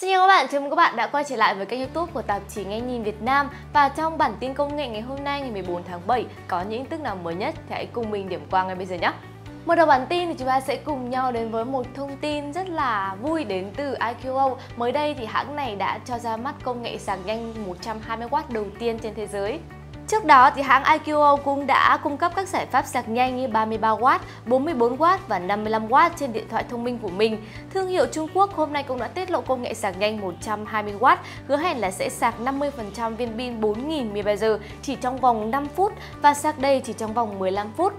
xin chào các bạn, chào mừng các bạn đã quay trở lại với kênh youtube của tạp chí Nghe Nhìn Việt Nam Và trong bản tin công nghệ ngày hôm nay ngày 14 tháng 7 có những tin tức nào mới nhất thì hãy cùng mình điểm qua ngay bây giờ nhé Mở đầu bản tin thì chúng ta sẽ cùng nhau đến với một thông tin rất là vui đến từ IQO. Mới đây thì hãng này đã cho ra mắt công nghệ sạc nhanh 120W đầu tiên trên thế giới. Trước đó thì hãng IQO cũng đã cung cấp các giải pháp sạc nhanh như 33W, 44W và 55W trên điện thoại thông minh của mình. Thương hiệu Trung Quốc hôm nay cũng đã tiết lộ công nghệ sạc nhanh 120W, hứa hẹn là sẽ sạc 50% viên pin 4000 mAh chỉ trong vòng 5 phút và sạc đầy chỉ trong vòng 15 phút.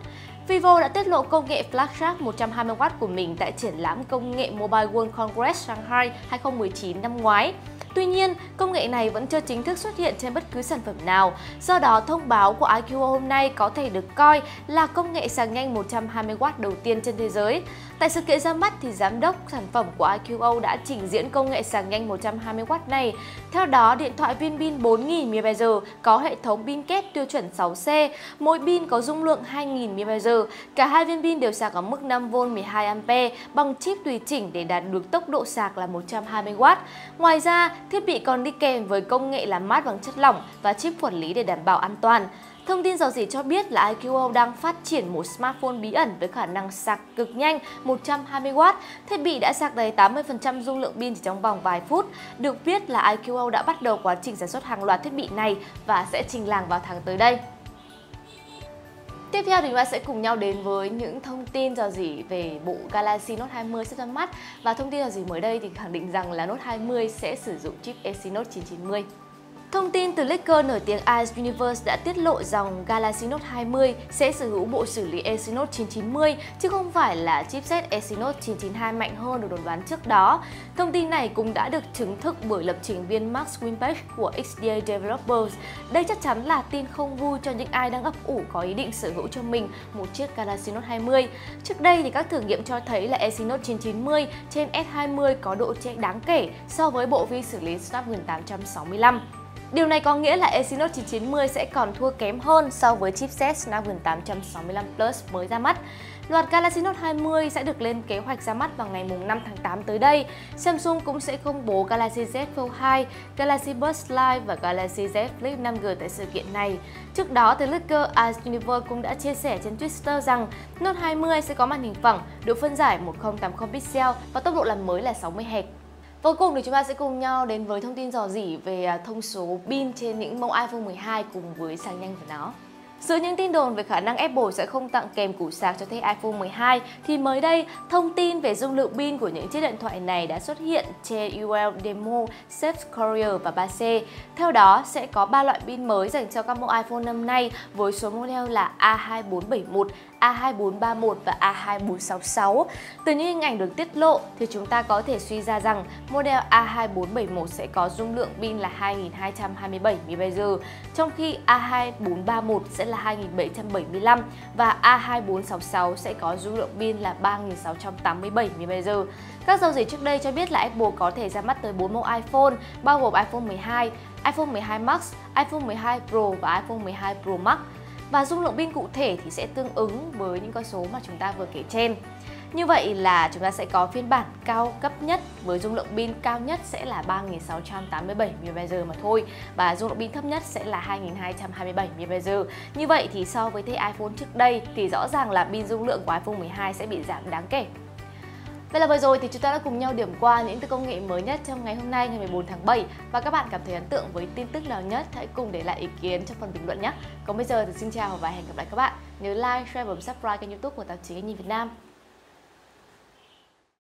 Vivo đã tiết lộ công nghệ FlashCharge 120W của mình tại triển lãm công nghệ Mobile World Congress Shanghai 2019 năm ngoái. Tuy nhiên, công nghệ này vẫn chưa chính thức xuất hiện trên bất cứ sản phẩm nào. Do đó, thông báo của iQO hôm nay có thể được coi là công nghệ sạc nhanh 120W đầu tiên trên thế giới. Tại sự kiện ra mắt thì giám đốc sản phẩm của IQO đã trình diễn công nghệ sạc nhanh 120W này. Theo đó, điện thoại viên pin 4000 mAh có hệ thống pin kép tiêu chuẩn 6C, mỗi pin có dung lượng 2000 mAh. Cả hai viên pin đều sạc ở mức 5V 12A bằng chip tùy chỉnh để đạt được tốc độ sạc là 120W. Ngoài ra, thiết bị còn đi kèm với công nghệ làm mát bằng chất lỏng và chip quản lý để đảm bảo an toàn. Thông tin dò dỉ cho biết là IQO đang phát triển một smartphone bí ẩn với khả năng sạc cực nhanh 120W. Thiết bị đã sạc đầy 80% dung lượng pin chỉ trong vòng vài phút. Được biết là IQO đã bắt đầu quá trình sản xuất hàng loạt thiết bị này và sẽ trình làng vào tháng tới đây. Tiếp theo thì chúng ta sẽ cùng nhau đến với những thông tin dò dỉ về bộ Galaxy Note 20 sắp ra mắt và thông tin dò dỉ mới đây thì khẳng định rằng là Note 20 sẽ sử dụng chip Exynos 990. Thông tin từ leaker nổi tiếng Ice Universe đã tiết lộ rằng Galaxy Note 20 sẽ sở hữu bộ xử lý Exynos 990 chứ không phải là chipset Exynos 992 mạnh hơn được đồn đoán trước đó. Thông tin này cũng đã được chứng thực bởi lập trình viên Max Winpage của XDA Developers. Đây chắc chắn là tin không vui cho những ai đang ấp ủ có ý định sở hữu cho mình một chiếc Galaxy Note 20. Trước đây thì các thử nghiệm cho thấy là Exynos 990 trên S20 có độ trễ đáng kể so với bộ vi xử lý Snapdragon 865. Điều này có nghĩa là Exynos 990 sẽ còn thua kém hơn so với chipset Snapdragon 865 Plus mới ra mắt. Loạt Galaxy Note 20 sẽ được lên kế hoạch ra mắt vào ngày 5 tháng 8 tới đây. Samsung cũng sẽ công bố Galaxy Z Fold 2, Galaxy Buds Live và Galaxy Z Flip 5G tại sự kiện này. Trước đó, The Leaker As Universe cũng đã chia sẻ trên Twitter rằng Note 20 sẽ có màn hình phẳng, độ phân giải 1080 pixel và tốc độ làm mới là 60 Hz. Cuối cùng thì chúng ta sẽ cùng nhau đến với thông tin dò dỉ về à, thông số pin trên những mẫu iPhone 12 cùng với sáng nhanh của nó. Giữa những tin đồn về khả năng Apple sẽ không tặng kèm củ sạc cho thế iPhone 12 thì mới đây, thông tin về dung lượng pin của những chiếc điện thoại này đã xuất hiện trên UL Demo, Safe Courier và 3C. Theo đó, sẽ có 3 loại pin mới dành cho các mẫu iPhone năm nay với số model là A2471, A2431 và A2466. Từ những hình ảnh được tiết lộ thì chúng ta có thể suy ra rằng model A2471 sẽ có dung lượng pin là 2227 mAh, trong khi A2431 sẽ là 2775 và A2466 sẽ có dung lượng pin là 3687 mAh. Các giao dịch trước đây cho biết là Apple có thể ra mắt tới 4 mẫu iPhone, bao gồm iPhone 12, iPhone 12 Max, iPhone 12 Pro và iPhone 12 Pro Max. Và dung lượng pin cụ thể thì sẽ tương ứng với những con số mà chúng ta vừa kể trên. Như vậy là chúng ta sẽ có phiên bản cao cấp nhất với dung lượng pin cao nhất sẽ là 3687 mAh mà thôi và dung lượng pin thấp nhất sẽ là 2227 mAh. Như vậy thì so với thế iPhone trước đây thì rõ ràng là pin dung lượng của iPhone 12 sẽ bị giảm đáng kể. Vậy là vừa rồi thì chúng ta đã cùng nhau điểm qua những tư công nghệ mới nhất trong ngày hôm nay ngày 14 tháng 7 và các bạn cảm thấy ấn tượng với tin tức nào nhất hãy cùng để lại ý kiến trong phần bình luận nhé. Còn bây giờ thì xin chào và hẹn gặp lại các bạn. Nhớ like, share và subscribe kênh youtube của tạp chí Anh Nhìn Việt Nam.